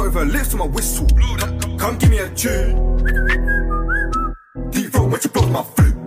throat with her lips to my whistle. Come give me a tune. Deep throat when she blows my flute.